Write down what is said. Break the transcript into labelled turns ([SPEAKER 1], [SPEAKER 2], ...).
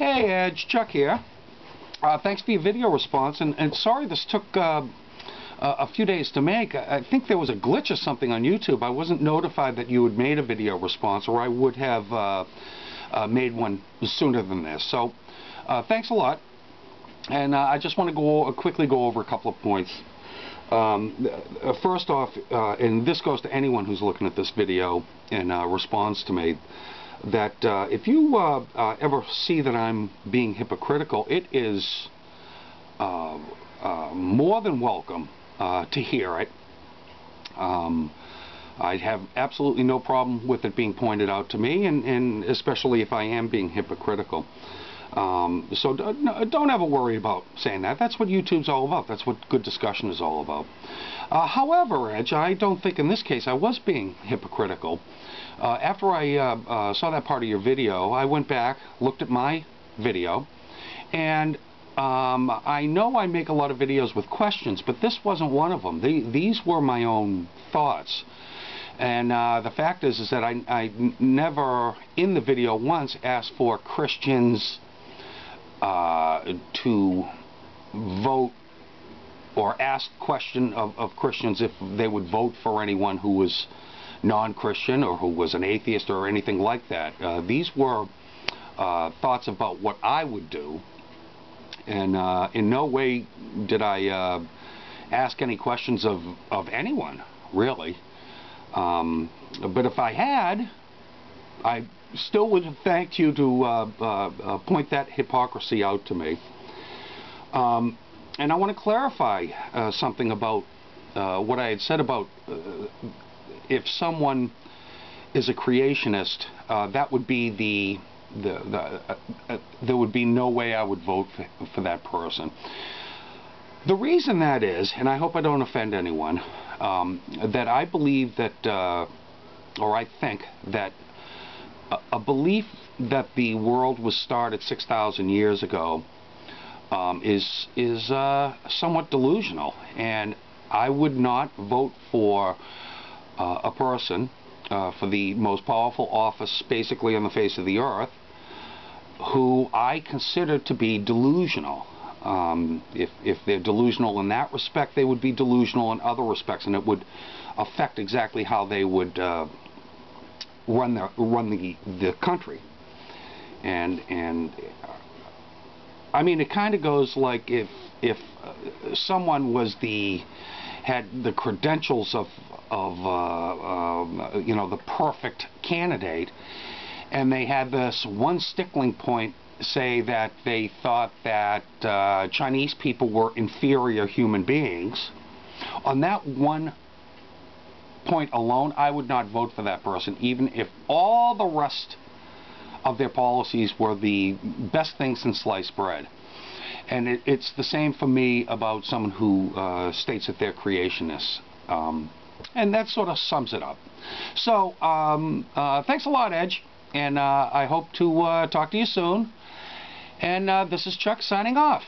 [SPEAKER 1] Hey Edge, Chuck here. Uh, thanks for your video response, and, and sorry this took uh, a few days to make. I think there was a glitch or something on YouTube. I wasn't notified that you had made a video response, or I would have uh, uh made one sooner than this. So, uh, thanks a lot. And uh, I just want to go quickly go over a couple of points. Um, first off, and this goes to anyone who's looking at this video and responds to me, that uh, if you uh, uh, ever see that I'm being hypocritical, it is uh, uh, more than welcome uh, to hear it. Um, I have absolutely no problem with it being pointed out to me, and, and especially if I am being hypocritical. Um, so don't ever worry about saying that. That's what YouTube's all about. That's what good discussion is all about. Uh, however, Edge, I don't think in this case I was being hypocritical. Uh, after I uh, uh, saw that part of your video, I went back, looked at my video, and um, I know I make a lot of videos with questions, but this wasn't one of them. The, these were my own thoughts. And uh, the fact is, is that I, I never, in the video once, asked for Christians uh, to vote or ask question of, of Christians if they would vote for anyone who was non-Christian or who was an atheist or anything like that. Uh, these were uh, thoughts about what I would do, and uh, in no way did I uh, ask any questions of, of anyone, really. Um, but if I had, I still would have thanked you to uh, uh, point that hypocrisy out to me. Um, and I want to clarify something about what I had said about if someone is a creationist, uh, that would be the the, the uh, uh, there would be no way I would vote for, for, that person. The reason that is, and I hope I don't offend anyone, um, that I believe that, uh, or I think that a, belief that the world was started 6,000 years ago um, is is uh, somewhat delusional, and I would not vote for uh, a person uh, for the most powerful office basically on the face of the earth who I consider to be delusional. Um, if, if they're delusional in that respect, they would be delusional in other respects, and it would affect exactly how they would uh, run the run the the country. And and I mean, it kind of goes like if if uh, someone was the had the credentials of of uh, um, you know the perfect candidate, and they had this one stickling point say that they thought that uh, Chinese people were inferior human beings. On that one point alone, I would not vote for that person, even if all the rest of their policies were the best thing since sliced bread. And it, it's the same for me about someone who uh, states that they're creationists. Um, and that sort of sums it up. So, um, uh, thanks a lot, Edge. And uh, I hope to uh, talk to you soon. And uh, this is Chuck signing off.